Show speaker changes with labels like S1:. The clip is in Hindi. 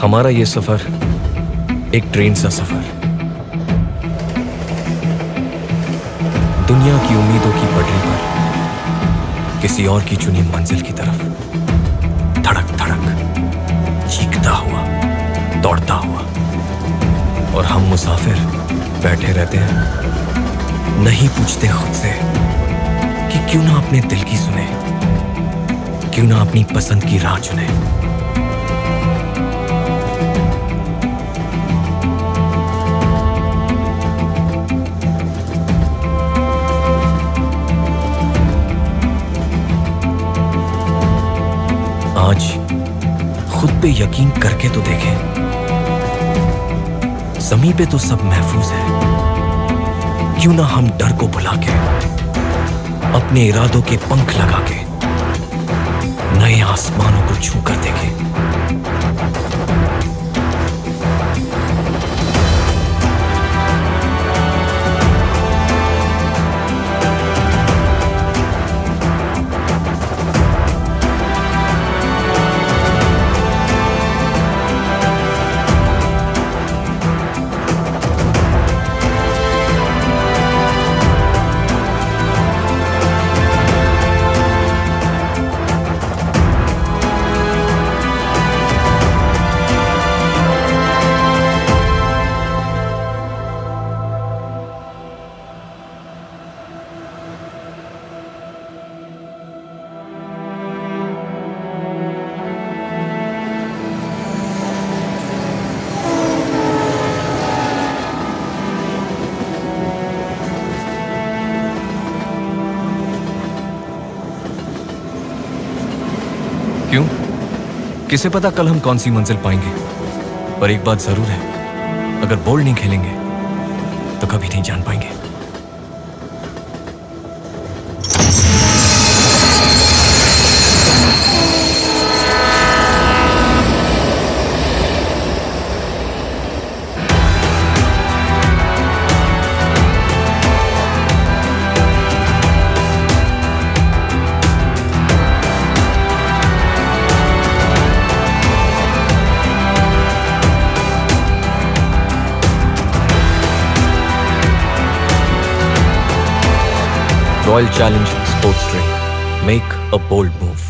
S1: हमारा ये सफ़र एक ट्रेन सा सफ़र। दुनिया की उम्मीदों की पटरी पर किसी और की चुनी मंजिल की तरफ़ धड़क धड़क चीखता हुआ, दौड़ता हुआ और हम मुसाफिर बैठे रहते हैं। नहीं पूछते खुद से कि क्यों ना अपने दिल की सुने, क्यों ना अपनी पसंद की राह चुने। आज खुद पे यकीन करके तो देखें। जमी पे तो सब महफूज है। क्यों ना हम डर को भुला के अपने इरादों के पंख लगा के नए आसमानों को छूकर देखें। क्यों? किसे पता कल हम कौन सी मंजिल पाएँगे? पर एक बात ज़रूर है, अगर बोल नहीं खेलेंगे तो कभी नहीं जान पाएँगे। Royal Challenge Sports Drink. Make a bold move.